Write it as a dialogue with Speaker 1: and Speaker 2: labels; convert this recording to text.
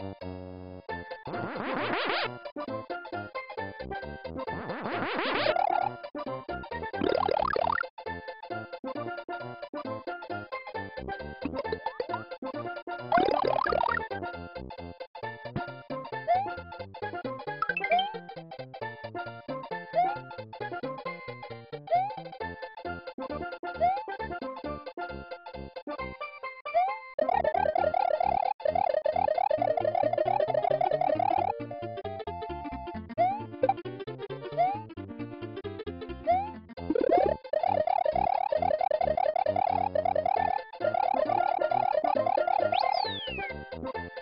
Speaker 1: Hey, hey, hey! Thank you.